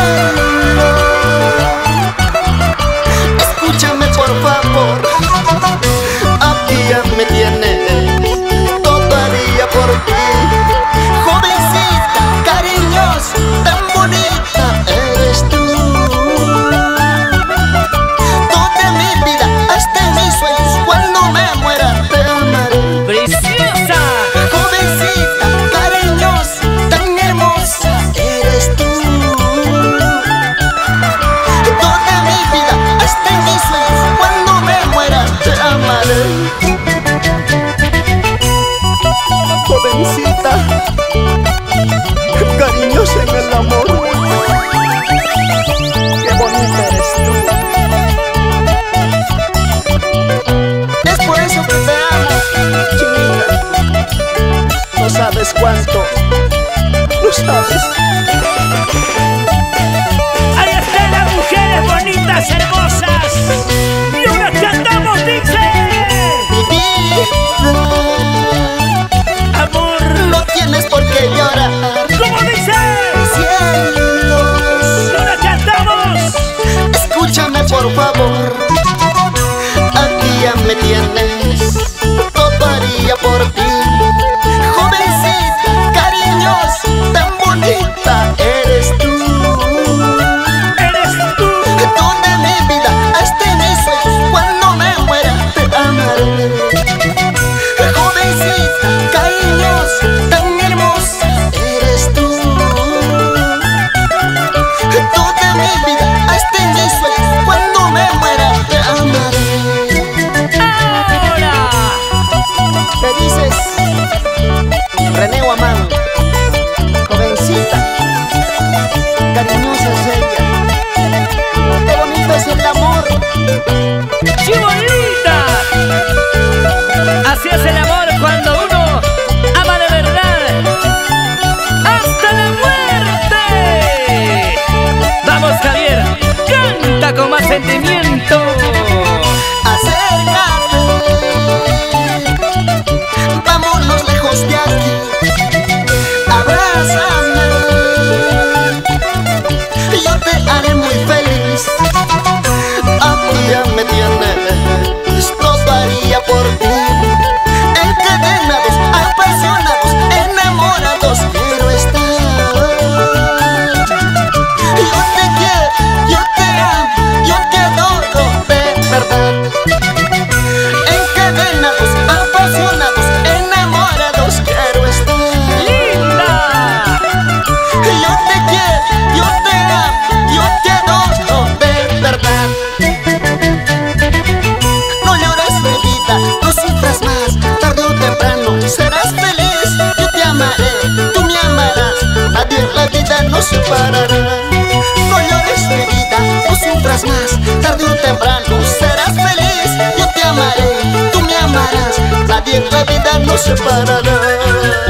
oh cuánto. ¿Lo sabes? Ahí están las mujeres bonitas, hermosas. Y una cantamos, dice. Amor, no tienes por qué llorar. ¿Cómo dice? Cielos. Y una cantamos. Escúchame, por favor. Aquí ya me tienes. sentimiento. Acércate, vámonos lejos de aquí, abrázame. separarán Colores de vida, no sufras más Tarde o temprano serás feliz. Yo te amaré, tú me amarás Nadie en la vida nos separará